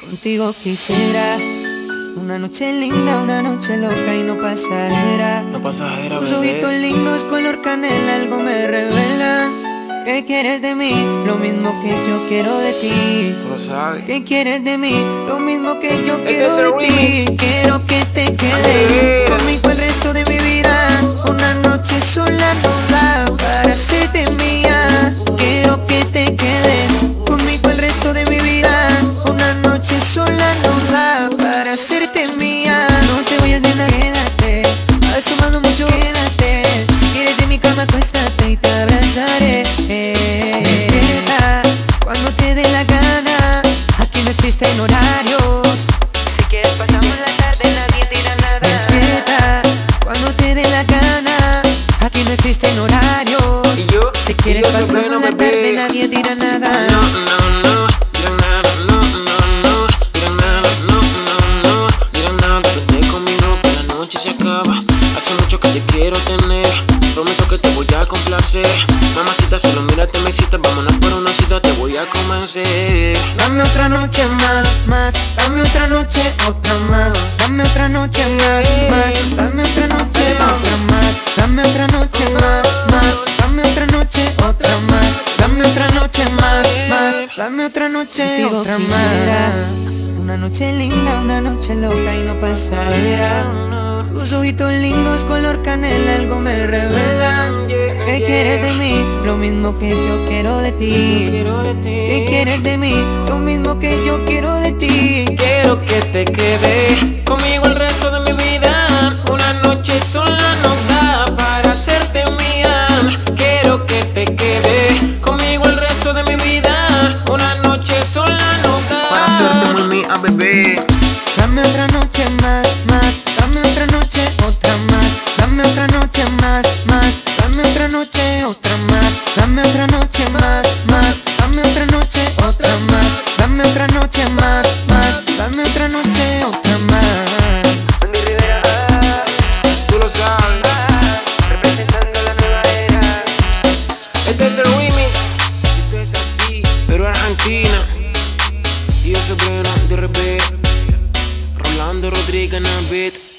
Contigo quisiera una noche linda, una noche loca y no pasajera. No pasajera, Tus ojitos lindos, color canela, algo me revelan. ¿Qué quieres de mí? Lo mismo que yo quiero de ti. Tú lo sabes. ¿Qué quieres de mí? Lo mismo que yo Este quiero es de para hacerte mía. No te vayas de la quédate. Has tomado mucho, quédate. Si quieres en mi cama, acuéstate y te abrazaré. Despierta cuando te dé la gana. Aquí no existen horarios. Si quieres pasamos la tarde, nadie dirá nada. Despierta cuando te dé la gana. Aquí no existen horarios. Si quieres pasamos la tarde, nadie dirá nada. Prometo que te voy a complacer. Mamacita, solo mírate, me excita. Vámonos por una cita, te voy a convencer. Dame otra noche más, más, dame otra noche, otra más, dame otra noche más, más, dame otra noche, otra más, dame otra noche más, más, dame otra noche, otra más, dame otra noche más, más, dame otra noche, otra más. Una noche linda, una noche loca y no pasajera. Tus ojitos lindos, color canela, algo me revelan. ¿Qué quieres de mí? Lo mismo que yo quiero de ti. ¿Qué quieres de mí? Lo mismo que yo quiero de ti. Quiero que te quede Dame otra noche más, más, dame otra noche, otra más, dame otra noche más, más, dame otra noche, otra más, dame otra noche más, más, dame otra noche, otra más, dame otra noche más, más, dame otra noche, otra más. Rivera, representando la nueva era. Este es el Wimmy, es así, pero Argentina. Rodrigo na beat.